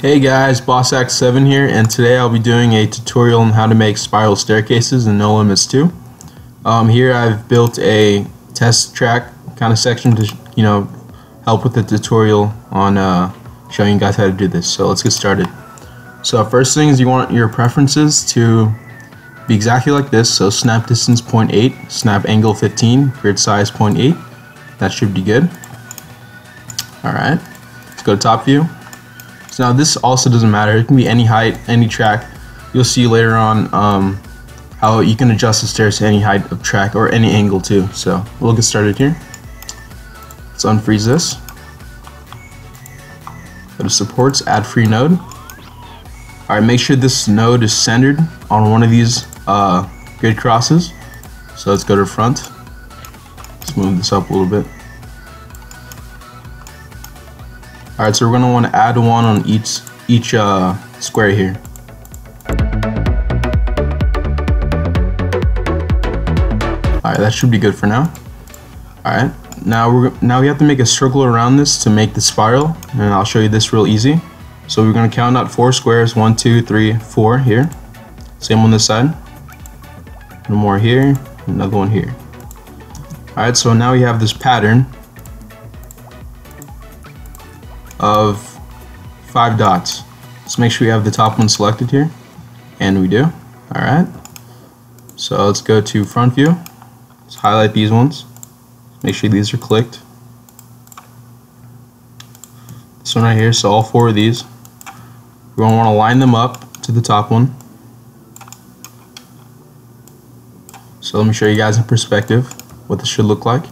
Hey guys, BossAct7 here, and today I'll be doing a tutorial on how to make spiral staircases in No Limits 2. Um, here I've built a test track kind of section to, you know, help with the tutorial on uh, showing you guys how to do this. So let's get started. So first thing is you want your preferences to be exactly like this. So snap distance 0.8, snap angle 15, grid size 0.8. That should be good. Alright, let's go to top view. Now this also doesn't matter. It can be any height, any track. You'll see later on um, how you can adjust the stairs to any height of track or any angle too. So we'll get started here. Let's unfreeze this. Go to supports, add free node. Alright, make sure this node is centered on one of these uh, grid crosses. So let's go to front. Let's move this up a little bit. Alright, so we're want to add one on each each uh, square here. Alright, that should be good for now. Alright, now we're now we have to make a circle around this to make the spiral, and I'll show you this real easy. So we're to count out four squares, one, two, three, four here. Same on this side. One more here, another one here. Alright, so now we have this pattern of five dots. Let's make sure we have the top one selected here. And we do. Alright. So let's go to front view. Let's highlight these ones. Make sure these are clicked. This one right here, so all four of these. We're going to want to line them up to the top one. So let me show you guys in perspective what this should look like.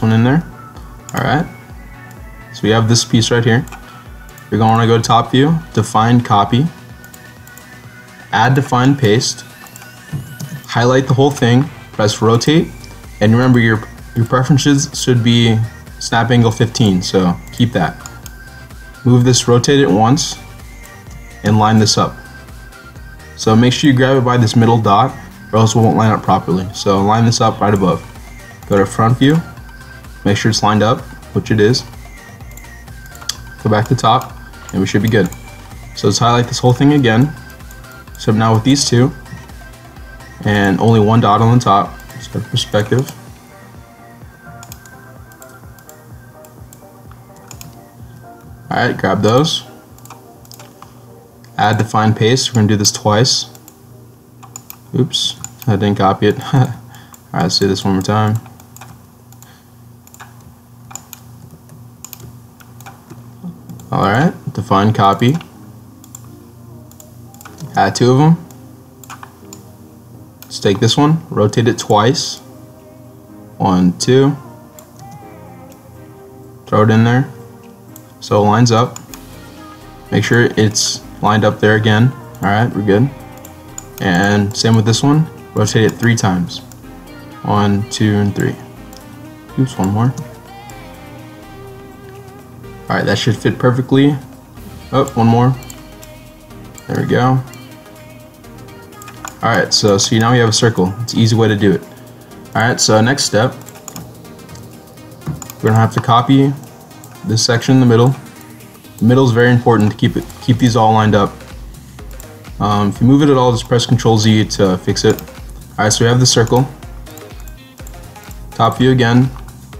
One in there. Alright. So we have this piece right here. You're going to go to top view, define copy, add define paste, highlight the whole thing, press rotate, and remember your your preferences should be snap angle 15, so keep that. Move this, rotate it once, and line this up. So make sure you grab it by this middle dot, or else it won't line up properly. So line this up right above. Go to front view, Make sure it's lined up, which it is. Go back to top, and we should be good. So let's highlight this whole thing again. So now with these two, and only one dot on the top, perspective. Alright, grab those. Add define paste, we're going to do this twice. Oops, I didn't copy it. Alright, let's do this one more time. Alright, define copy. Add two of them. Let's take this one, rotate it twice. One, two. Throw it in there. So it lines up. Make sure it's lined up there again. Alright, we're good. And same with this one. Rotate it three times. One, two, and three. Oops, one more. Alright, that should fit perfectly. Oh, one more. There we go. Alright, so see now we have a circle. It's an easy way to do it. Alright, so next step. We're gonna have to copy this section in the middle. The middle is very important to keep it keep these all lined up. Um, if you move it at all, just press Control Z to fix it. Alright, so we have the circle. Top view again,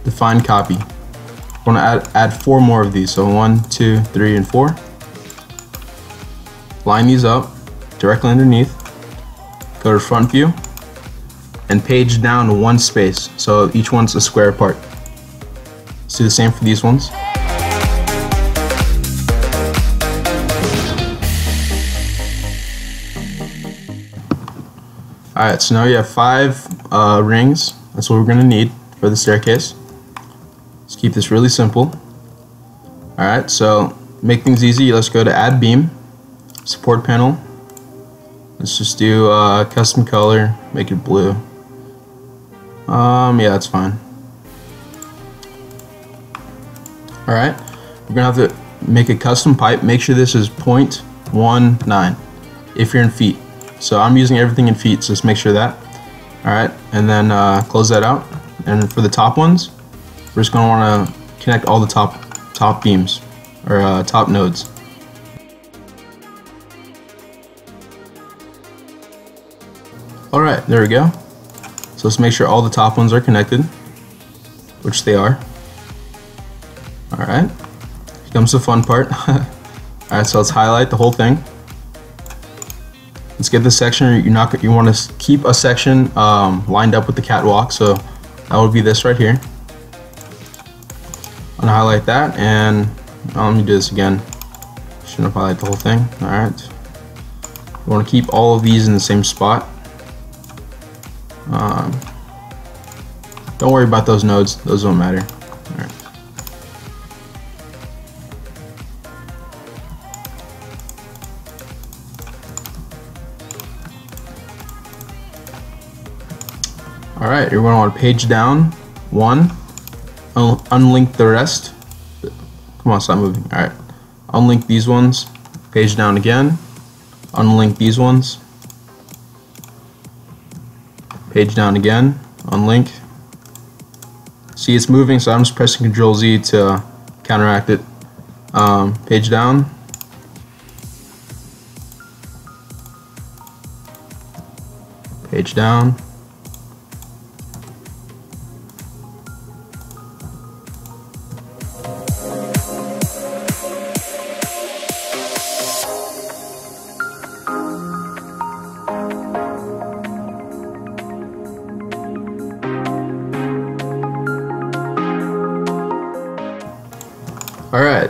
define copy want to add, add four more of these. So one, two, three, and four. Line these up directly underneath. Go to front view and page down one space. So each one's a square apart. Let's do the same for these ones. Alright, so now you have five uh, rings. That's what we're going to need for the staircase. Keep this really simple. Alright, so make things easy, let's go to add beam, support panel. Let's just do uh, custom color, make it blue. Um, yeah, that's fine. Alright, we're gonna have to make a custom pipe. Make sure this is 0.19 if you're in feet. So I'm using everything in feet, so just make sure that. Alright, and then uh, close that out. And for the top ones, we're just want to connect all the top top beams or uh, top nodes. Alright, there we go. So let's make sure all the top ones are connected, which they are. Alright, here comes the fun part. Alright, so let's highlight the whole thing. Let's get this section, you're not, you want to keep a section um, lined up with the catwalk, so that would be this right here. Gonna highlight that and oh, let me do this again. Shouldn't have highlighted the whole thing. Alright. We want to keep all of these in the same spot. Um, don't worry about those nodes, those don't matter. Alright. Alright, you're to want to page down one, un unlink the rest. Come on, stop moving. Alright, unlink these ones, page down again, unlink these ones, page down again, unlink. See, it's moving, so I'm just pressing Control Z to counteract it. Um, page down. Page down.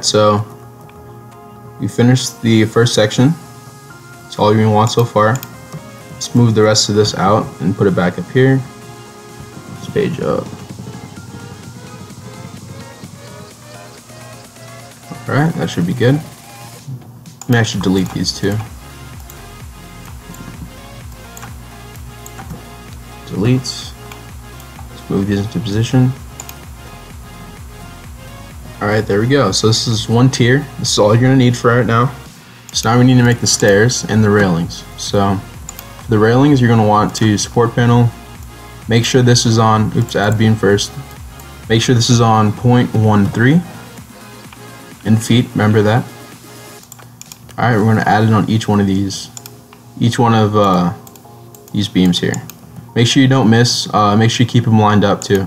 So you finished the first section. That's all you want so far. Let's move the rest of this out and put it back up here. Let's page up. Alright, that should be good. Me actually delete these two. Delete. Let's move these into position. Alright, there we go. So this is one tier. This is all you're going to need for right now. So now we need to make the stairs and the railings. So the railings, you're going to want to support panel. Make sure this is on, oops, add beam first. Make sure this is on 0.13 in feet, remember that. Alright, we're going to add it on each one of these. Each one of uh, these beams here. Make sure you don't miss, uh, make sure you keep them lined up too.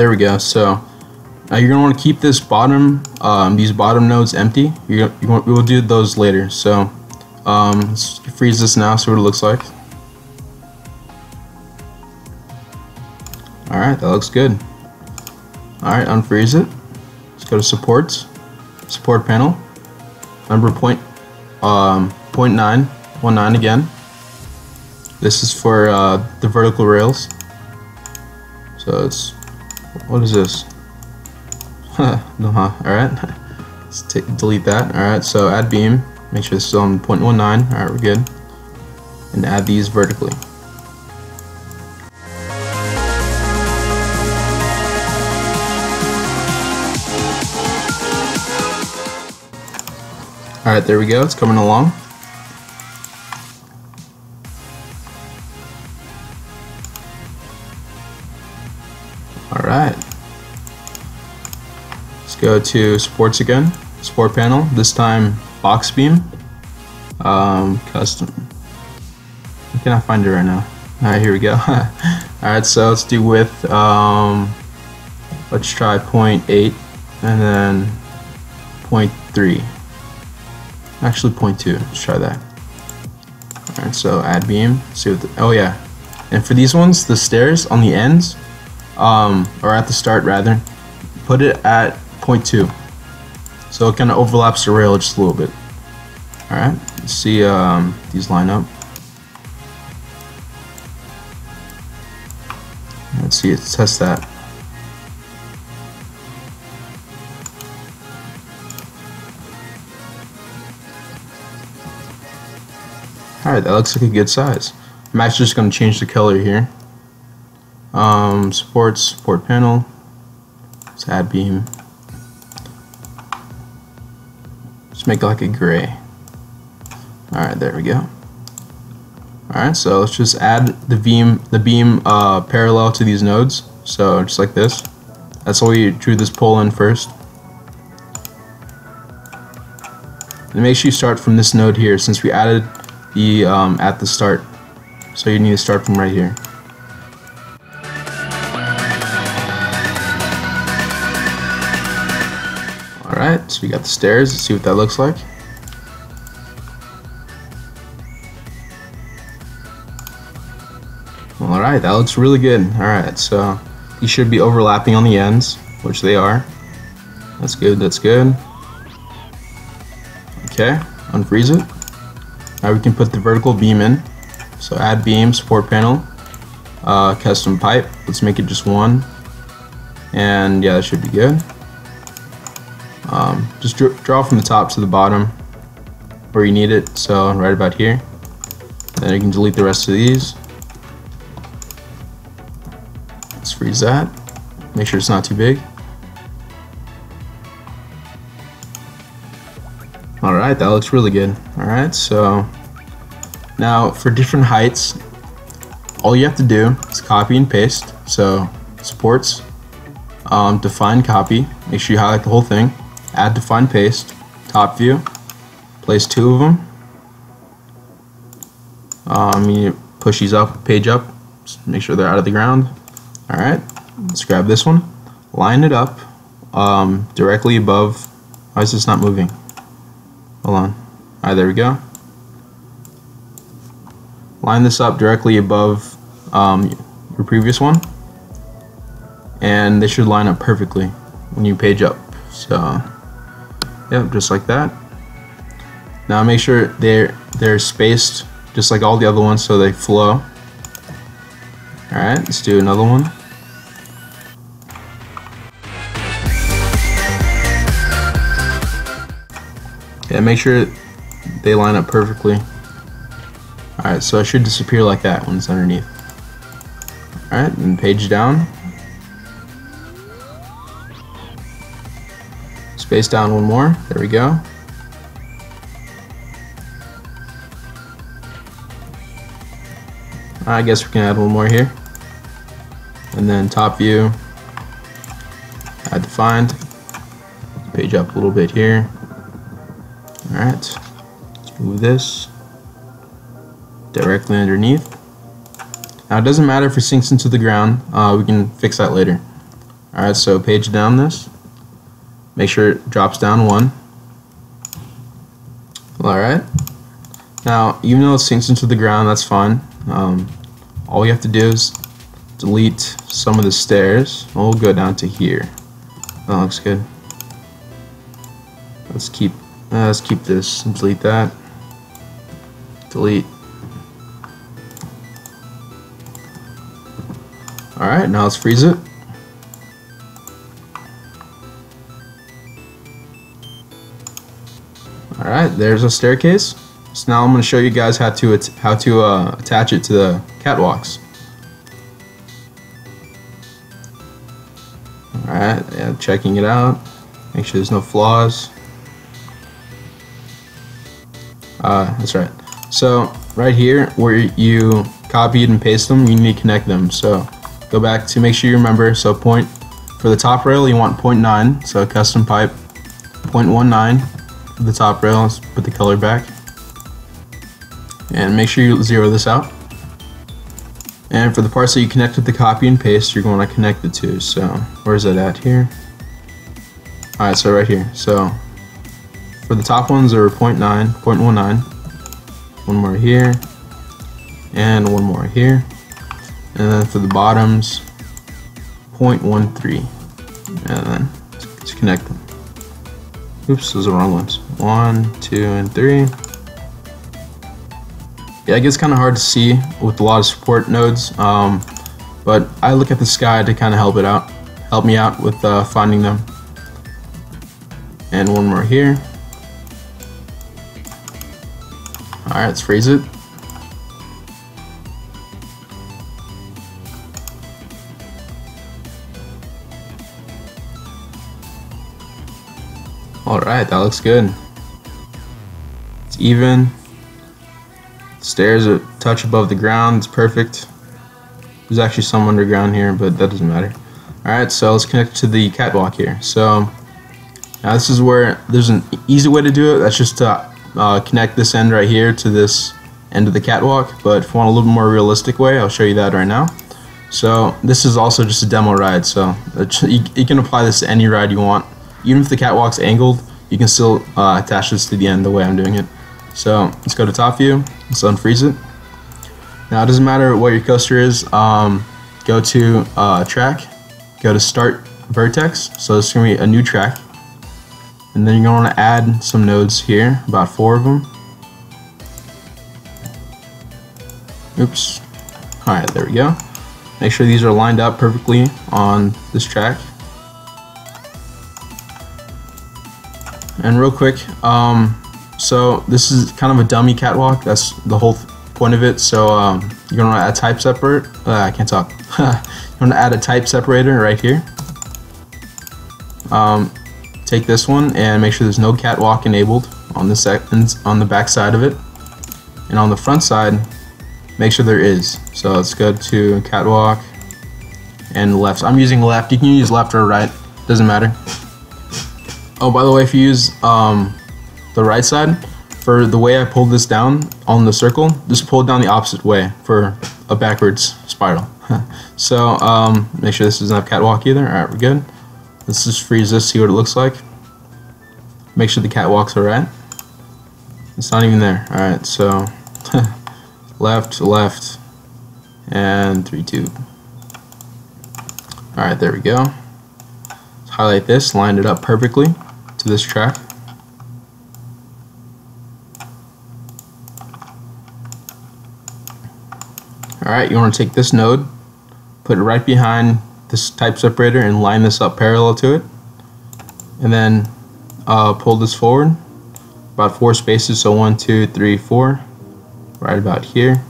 There we go. So now you're gonna want to keep this bottom, um, these bottom nodes empty. You're, you we'll do those later. So um, let's freeze this now, see what it looks like. Alright, that looks good. Alright, unfreeze it. Let's go to supports, support panel. Number point, um, point nine, one nine again. This is for uh, the vertical rails. So it's what is this? no, huh? Alright. Let's delete that. Alright, so add beam. Make sure this is on 0.19. Alright, we're good. And add these vertically. Alright, there we go. It's coming along. To sports again. Sport panel. This time box beam. Um, custom. I cannot find it right now. Alright, here we go. Alright, so let's do width. Um, let's try 0.8 and then 0.3. Actually 0.2. Let's try that. Alright, so add beam. See what the, oh yeah. And for these ones, the stairs on the ends, um, or at the start rather, put it at 0.2. So it kind of overlaps the rail just a little bit. Alright, let's see um, these line up. Let's see, let's test that. Alright, that looks like a good size. I'm actually just going to change the color here um, supports support panel let's add beam Just make like a gray. Alright, there we go. Alright, so let's just add the beam the beam uh, parallel to these nodes. So just like this. That's why we drew this pole in first. And make sure you start from this node here since we added the um, at the start. So you need to start from right here. Alright, so we got the stairs. Let's see what that looks like. Alright, that looks really good. Alright, so these should be overlapping on the ends, which they are. That's good, that's good. Okay, unfreeze it. Now we can put the vertical beam in. So add beam, support panel, uh, custom pipe. Let's make it just one. And yeah, that should be good. Um, just draw from the top to the bottom where you need it. So right about here. Then you can delete the rest of these. Let's freeze that. Make sure it's not too big. Alright, that looks really good. Alright, so now for different heights, all you have to do is copy and paste. So supports, um, define copy, make sure you highlight the whole thing, add define paste, top view, place two of them. Um, you push these up, page up, make sure they're out of the ground. Alright, let's grab this one, line it up um, directly above, why is this not moving? Hold on. Alright, there we go. Line this up directly above um, your previous one. And they should line up perfectly when you page up. So, yep, just like that. Now make sure they're, they're spaced just like all the other ones so they flow. Alright, let's do another one. Yeah, make sure they line up perfectly. Alright, so it should disappear like that when it's underneath. Alright, and page down. Space down one more. There we go. I guess we can add one more here. And then top view, add defined, page up a little bit here. Alright, let's move this directly underneath. Now it doesn't matter if it sinks into the ground, uh, we can fix that later. Alright, so page down this, make sure it drops down one. Alright, now even though it sinks into the ground, that's fine. Um, all you have to do is delete some of the stairs. We'll go down to here. That looks good. Let's keep uh, let's keep this and delete that. Delete. Alright, now let's freeze it. Alright, there's a staircase. So now I'm going to show you guys how to how to uh, attach it to the catwalks. Alright, yeah, checking it out. Make sure there's no flaws. Uh, that's right. So right here where you copied and paste them, you need to connect them. So go back to make sure you remember. So point for the top rail, you want 0.9. So custom pipe 0.19 for the top rail. Put the color back. And make sure you zero this out. And for the parts that you connect with the copy and paste, you're going to connect the two. So where's that at here? Alright, so right here. So for the top ones are 0 0.9, 0.19. One more here. And one more here. And then for the bottoms, 0.13. And then let's connect them. Oops, those are the wrong ones. One, two, and three. Yeah, it gets kind of hard to see with a lot of support nodes, um, but I look at the sky to kind of help it out, help me out with uh, finding them. And one more here. Alright, let's freeze it. Looks good. It's even. Stairs a touch above the ground. It's perfect. There's actually some underground here, but that doesn't matter. Alright, so let's connect to the catwalk here. So now this is where there's an easy way to do it. That's just to uh, connect this end right here to this end of the catwalk. But if you want a little more realistic way, I'll show you that right now. So this is also just a demo ride. So you, you can apply this to any ride you want. Even if the catwalk's angled, you can still uh, attach this to the end the way I'm doing it. So let's go to top view, let's unfreeze it. Now it doesn't matter what your coaster is, um, go to uh, track, go to start vertex, so it's going to be a new track. And then you're going to want to add some nodes here, about four of them. Oops. Alright, there we go. Make sure these are lined up perfectly on this track. And real quick, um, so this is kind of a dummy catwalk. That's the whole point of it. So um, you're gonna add type separate. Uh, I can't talk. you're gonna add a type separator right here. Um, take this one and make sure there's no catwalk enabled on the second on the back side of it, and on the front side, make sure there is. So let's go to catwalk and left. I'm using left. You can use left or right. Doesn't matter. Oh, by the way, if you use um, the right side, for the way I pulled this down on the circle, just pull it down the opposite way for a backwards spiral. so um, make sure this doesn't have catwalk either. Alright, we're good. Let's just freeze this, see what it looks like. Make sure the catwalk's are alright. It's not even there. Alright, so left, left, and 3 two. Alright, there we go. Let's highlight this, line it up perfectly to this track. Alright, you want to take this node, put it right behind this type separator and line this up parallel to it. And then uh, pull this forward about four spaces, so one, two, three, four, right about here.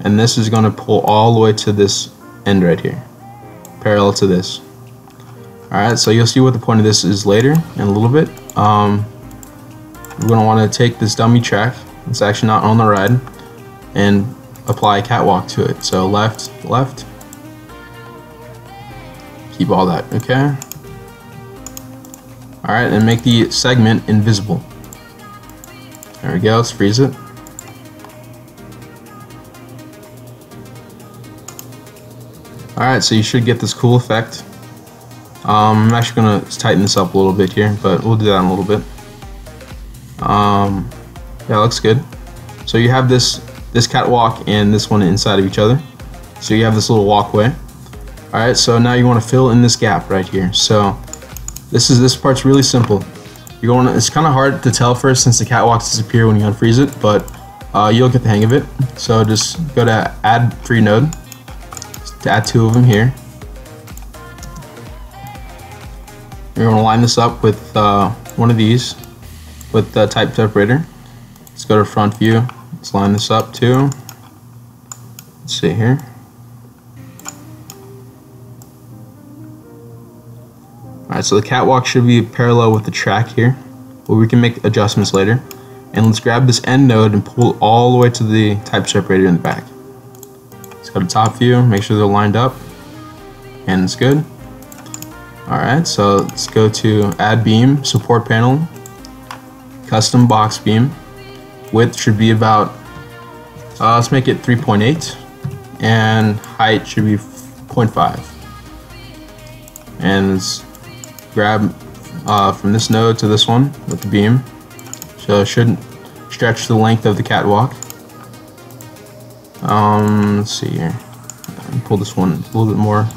And this is going to pull all the way to this end right here, parallel to this. Alright, so you'll see what the point of this is later in a little bit. Um, we're going to want to take this dummy track, it's actually not on the ride, and apply a catwalk to it. So left, left, keep all that, okay? Alright, and make the segment invisible. There we go, let's freeze it. Alright, so you should get this cool effect. Um, I'm actually going to tighten this up a little bit here, but we'll do that in a little bit. Um, yeah, looks good. So you have this this catwalk and this one inside of each other. So you have this little walkway. Alright, so now you want to fill in this gap right here. So this is this part's really simple. You're going to, it's kind of hard to tell first since the catwalks disappear when you unfreeze it, but uh, you'll get the hang of it. So just go to add free node to add two of them here. You're going to line this up with uh, one of these with the type separator. Let's go to front view. Let's line this up too. Let's see here. Alright, so the catwalk should be parallel with the track here, but we can make adjustments later. And let's grab this end node and pull all the way to the type separator in the back. Let's go to top view, make sure they're lined up, and it's good. Alright, so let's go to add beam, support panel, custom box beam. Width should be about, uh, let's make it 3.8, and height should be 0.5. And grab uh, from this node to this one with the beam. So it shouldn't stretch the length of the catwalk. Um, let's see here. Pull this one a little bit more.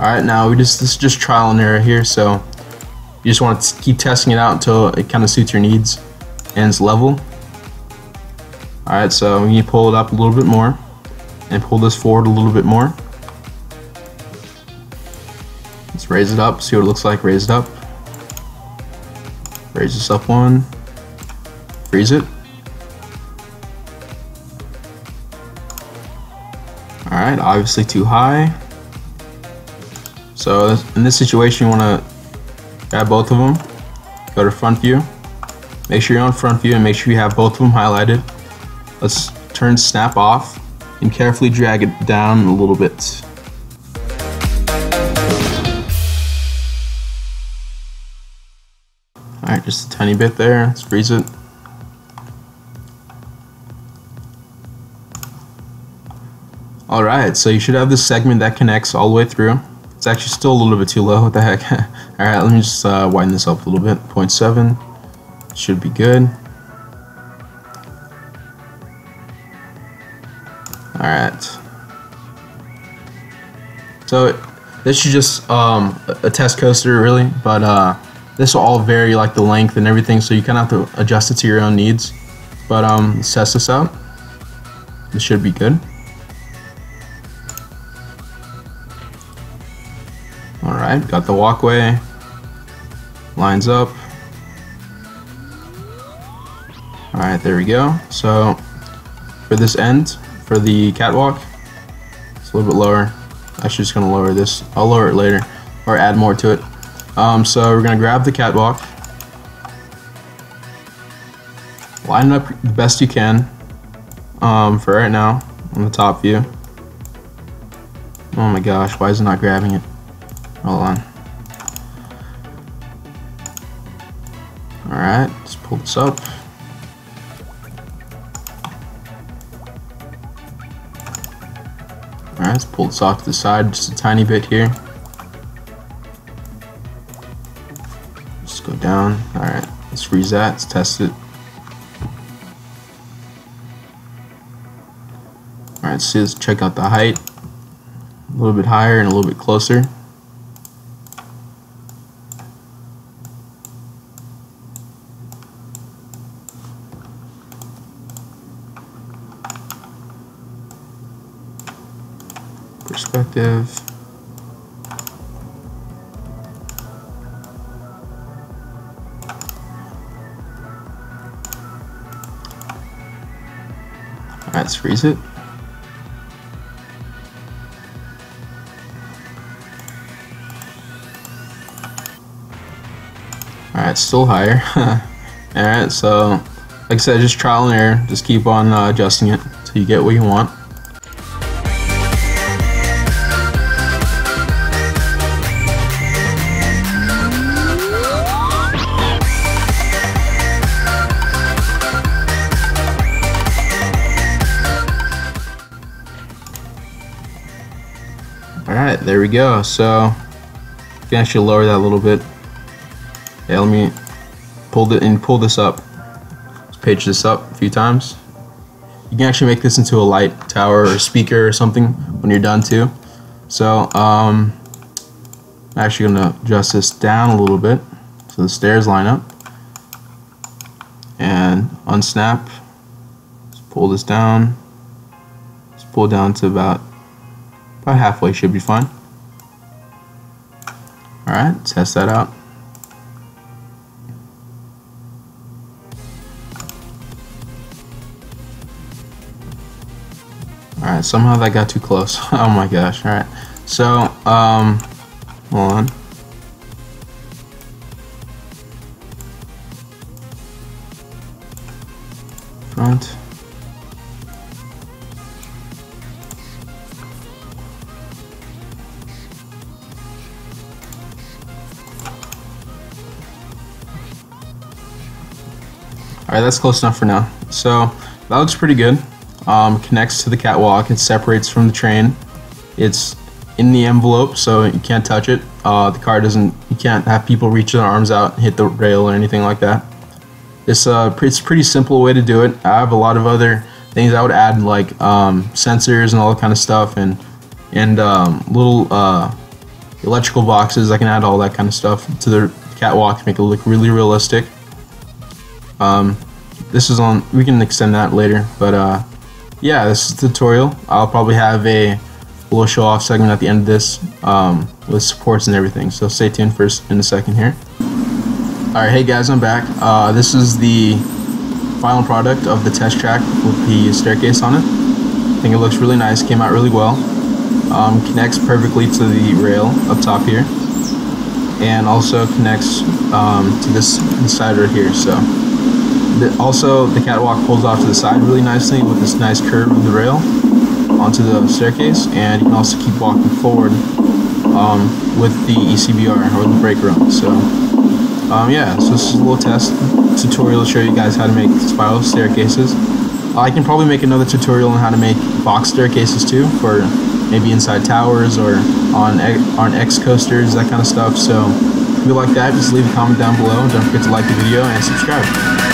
Alright, now we just this is just trial and error here, so you just want to keep testing it out until it kind of suits your needs and it's level. Alright, so you pull it up a little bit more and pull this forward a little bit more. Let's raise it up, see what it looks like, raise it up. Raise this up one, freeze it. Alright, obviously too high. So in this situation, you want to grab both of them, go to front view, Make sure you're on front view and make sure you have both of them highlighted. Let's turn snap off and carefully drag it down a little bit. Alright, just a tiny bit there. Let's freeze it. Alright, so you should have this segment that connects all the way through. It's actually still a little bit too low, what the heck. Alright, let me just uh, widen this up a little bit. 0.7 should be good. Alright. So this is just um, a test coaster really, but uh, this will all vary like the length and everything, so you kind of have to adjust it to your own needs. But um, let's test this out. This should be good. Got the walkway. Lines up. Alright, there we go. So for this end, for the catwalk, it's a little bit lower. i actually just gonna lower this. I'll lower it later or add more to it. Um, so we're gonna grab the catwalk, line it up the best you can um, for right now on the top view. Oh my gosh, why is it not grabbing it? Hold on. Alright, let's pull this up. Alright, let's pull this off to the side just a tiny bit here. Just go down. Alright, let's freeze that. Let's test it. Alright, see, let's check out the height. A little bit higher and a little bit closer. Freeze it. Alright, still higher. Alright, so like I said, just trial and error. Just keep on uh, adjusting it till you get what you want. There we go. So, you can actually lower that a little bit. Yeah, let me pull it and pull this up. Let's page this up a few times. You can actually make this into a light tower or speaker or something when you're done too. So, um, I'm actually going to adjust this down a little bit so the stairs line up. And unsnap. Let's pull this down. Let's pull down to about about halfway should be fine. Alright, test that out. Alright, somehow that got too close. oh my gosh, alright. So, um, hold on. Front. Alright, that's close enough for now. So, that looks pretty good. Um, connects to the catwalk, it separates from the train. It's in the envelope, so you can't touch it. Uh, the car doesn't, you can't have people reach their arms out and hit the rail or anything like that. It's, uh, it's a pretty simple way to do it. I have a lot of other things I would add, like um, sensors and all that kind of stuff, and and um, little uh, electrical boxes. I can add all that kind of stuff to the catwalk to make it look really realistic. Um, this is on, we can extend that later, but uh, yeah, this is tutorial. I'll probably have a little show off segment at the end of this um, with supports and everything, so stay tuned for in a second here. Alright, hey guys, I'm back. Uh, this is the final product of the test track with the staircase on it. I think it looks really nice, came out really well. Um, connects perfectly to the rail up top here and also connects um, to this side right here so the, also, the catwalk pulls off to the side really nicely with this nice curve of the rail onto the staircase, and you can also keep walking forward um, with the ECBR or the brake run. So, um, yeah, so this is a little test tutorial to show you guys how to make spiral staircases. I can probably make another tutorial on how to make box staircases too for maybe inside towers or on on X coasters, that kind of stuff. So if you like that, just leave a comment down below. Don't forget to like the video and subscribe.